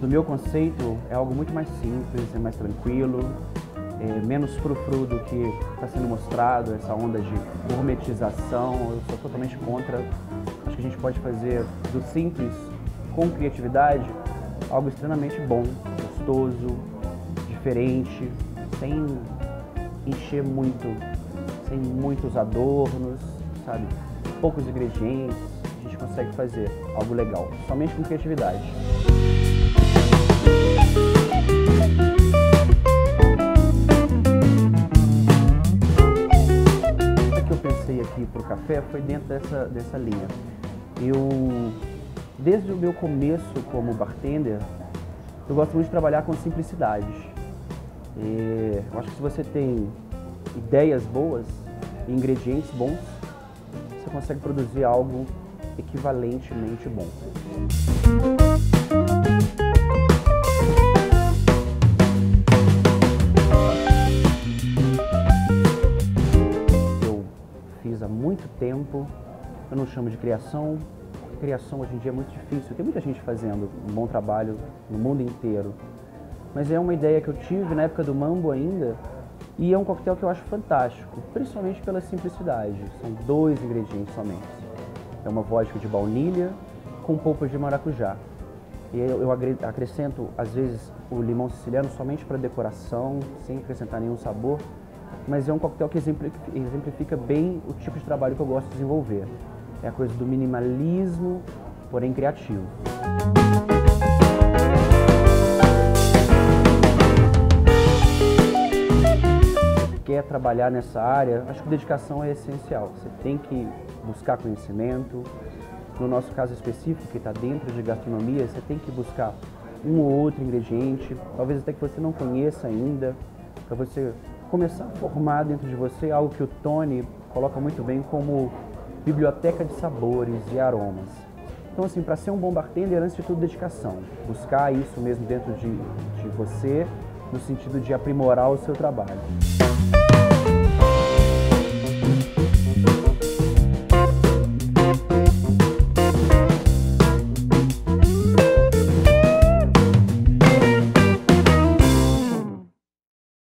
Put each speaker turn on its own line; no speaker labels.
do meu conceito, é algo muito mais simples, é mais tranquilo, é menos frufru do que está sendo mostrado, essa onda de gourmetização. Eu sou totalmente contra. Acho que a gente pode fazer do simples com criatividade algo extremamente bom, gostoso, diferente, sem encher muito, sem muitos adornos, sabe? Poucos ingredientes, a gente consegue fazer algo legal, somente com criatividade. O que eu pensei aqui para o café foi dentro dessa, dessa linha. Eu, desde o meu começo como bartender, eu gosto muito de trabalhar com simplicidade. E eu acho que se você tem ideias boas ingredientes bons, você consegue produzir algo equivalentemente bom. Eu fiz há muito tempo, eu não chamo de criação, porque criação hoje em dia é muito difícil. Tem muita gente fazendo um bom trabalho no mundo inteiro. Mas é uma ideia que eu tive na época do Mambo ainda, e é um coquetel que eu acho fantástico, principalmente pela simplicidade. São dois ingredientes somente. É uma vodka de baunilha com polpas de maracujá. E eu, eu acrescento, às vezes, o limão siciliano somente para decoração, sem acrescentar nenhum sabor. Mas é um coquetel que exemplifica, bem o tipo de trabalho que eu gosto de desenvolver. É a coisa do minimalismo, porém criativo. Quer trabalhar nessa área, acho que dedicação é essencial. Você tem que buscar conhecimento. No nosso caso específico, que está dentro de gastronomia, você tem que buscar um ou outro ingrediente, talvez até que você não conheça ainda, para você começar a formar dentro de você algo que o Tony coloca muito bem como biblioteca de sabores e aromas. Então, assim, para ser um bom bartender, antes de tudo, dedicação. Buscar isso mesmo dentro de, de você, no sentido de aprimorar o seu trabalho.